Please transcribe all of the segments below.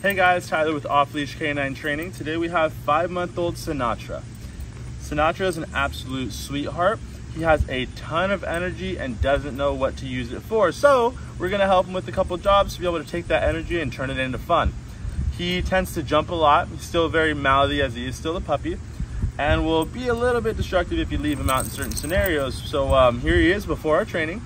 Hey guys, Tyler with Off Leash K9 Training. Today we have five month old Sinatra. Sinatra is an absolute sweetheart. He has a ton of energy and doesn't know what to use it for. So we're gonna help him with a couple jobs to be able to take that energy and turn it into fun. He tends to jump a lot. He's still very mouthy as he is still a puppy and will be a little bit destructive if you leave him out in certain scenarios. So um, here he is before our training.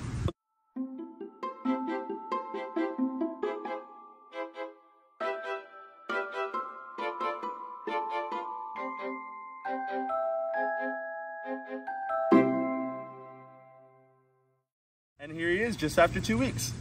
Just after two weeks.